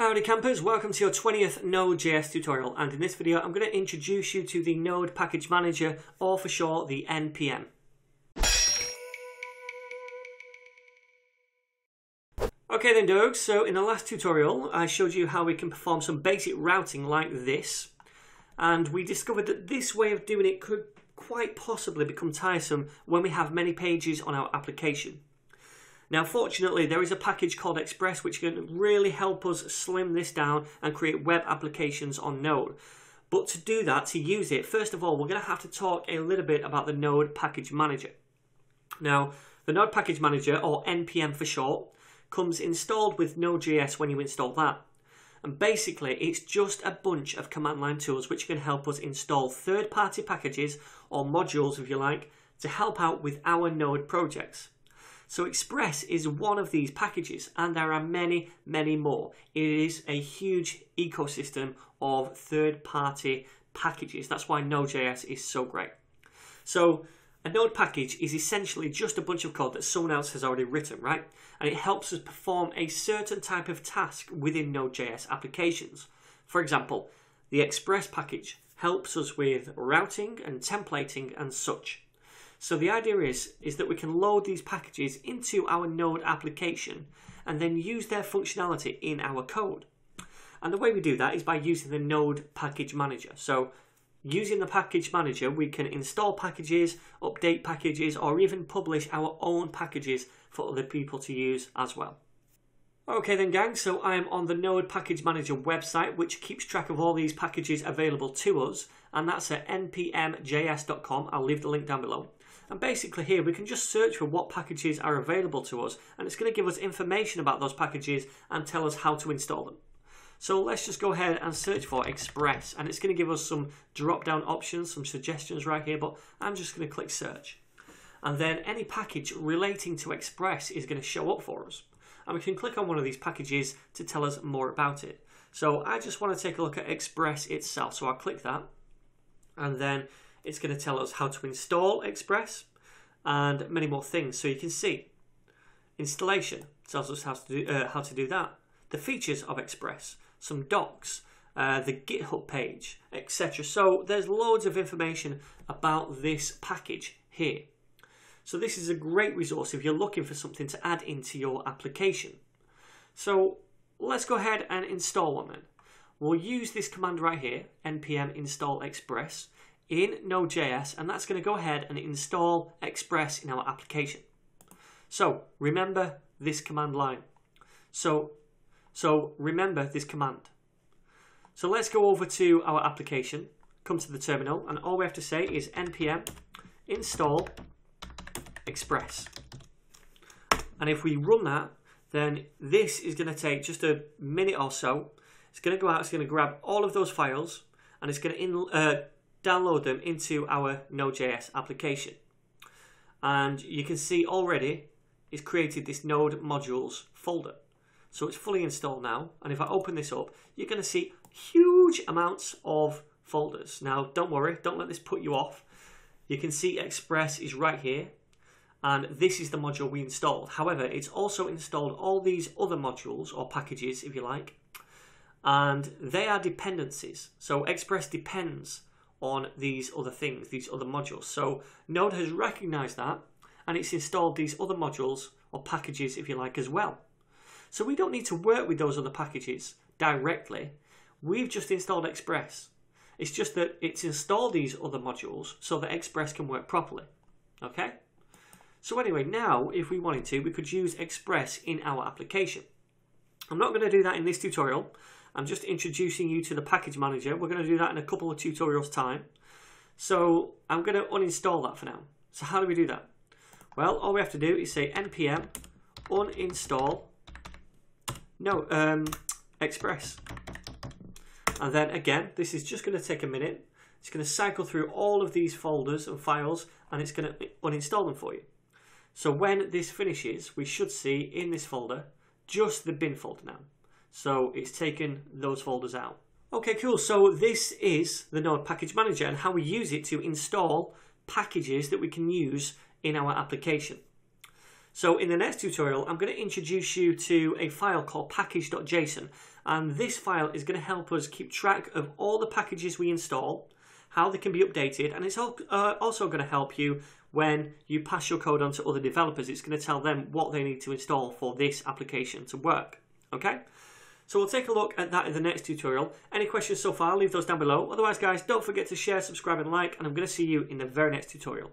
Howdy campers, welcome to your 20th Node.js tutorial and in this video I'm going to introduce you to the Node Package Manager or for short the NPM. Okay then Dogs, so in the last tutorial I showed you how we can perform some basic routing like this and we discovered that this way of doing it could quite possibly become tiresome when we have many pages on our application. Now fortunately there is a package called Express which can really help us slim this down and create web applications on Node. But to do that, to use it, first of all we're going to have to talk a little bit about the Node Package Manager. Now the Node Package Manager, or NPM for short, comes installed with Node.js when you install that. And basically, it's just a bunch of command line tools which can help us install third party packages or modules, if you like, to help out with our Node projects. So Express is one of these packages and there are many, many more. It is a huge ecosystem of third-party packages. That's why Node.js is so great. So a node package is essentially just a bunch of code that someone else has already written, right? And it helps us perform a certain type of task within Node.js applications. For example, the Express package helps us with routing and templating and such. So the idea is, is that we can load these packages into our Node application and then use their functionality in our code. And the way we do that is by using the Node Package Manager. So using the Package Manager, we can install packages, update packages, or even publish our own packages for other people to use as well. Okay then gang, so I am on the Node Package Manager website which keeps track of all these packages available to us and that's at npmjs.com, I'll leave the link down below. And basically here we can just search for what packages are available to us and it's going to give us information about those packages and tell us how to install them. So let's just go ahead and search for Express and it's going to give us some drop down options, some suggestions right here, but I'm just going to click search. And then any package relating to Express is going to show up for us. And we can click on one of these packages to tell us more about it. So I just want to take a look at Express itself. So I'll click that and then it's going to tell us how to install Express and many more things. So you can see installation tells us how to do, uh, how to do that. The features of Express, some docs, uh, the GitHub page, etc. So there's loads of information about this package here. So this is a great resource if you're looking for something to add into your application. So let's go ahead and install one then. We'll use this command right here, npm install express in Node.js and that's going to go ahead and install Express in our application. So remember this command line. So, so remember this command. So let's go over to our application, come to the terminal and all we have to say is npm install Express. And if we run that, then this is going to take just a minute or so. It's going to go out, it's going to grab all of those files and it's going to in, uh, download them into our Node.js application. And you can see already it's created this Node modules folder. So it's fully installed now. And if I open this up, you're going to see huge amounts of folders. Now, don't worry, don't let this put you off. You can see Express is right here. And this is the module we installed. However, it's also installed all these other modules or packages, if you like. And they are dependencies. So Express depends on these other things, these other modules. So Node has recognized that and it's installed these other modules or packages, if you like, as well. So we don't need to work with those other packages directly. We've just installed Express. It's just that it's installed these other modules so that Express can work properly. Okay? So anyway, now if we wanted to, we could use Express in our application. I'm not going to do that in this tutorial. I'm just introducing you to the package manager. We're going to do that in a couple of tutorials time. So I'm going to uninstall that for now. So how do we do that? Well, all we have to do is say npm uninstall no um, express. And then again, this is just going to take a minute. It's going to cycle through all of these folders and files and it's going to uninstall them for you. So when this finishes, we should see in this folder just the bin folder now. So it's taken those folders out. Okay, cool. So this is the Node Package Manager and how we use it to install packages that we can use in our application. So in the next tutorial, I'm going to introduce you to a file called package.json. And this file is going to help us keep track of all the packages we install, how they can be updated, and it's uh, also going to help you when you pass your code on to other developers. It's going to tell them what they need to install for this application to work. Okay? So we'll take a look at that in the next tutorial. Any questions so far, leave those down below. Otherwise, guys, don't forget to share, subscribe, and like, and I'm going to see you in the very next tutorial.